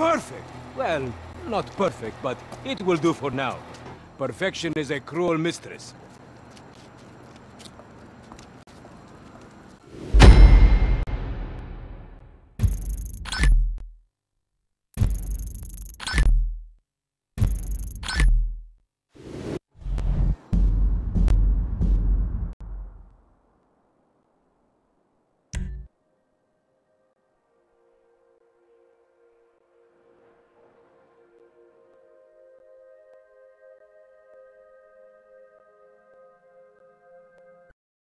Perfect! Well, not perfect, but it will do for now. Perfection is a cruel mistress.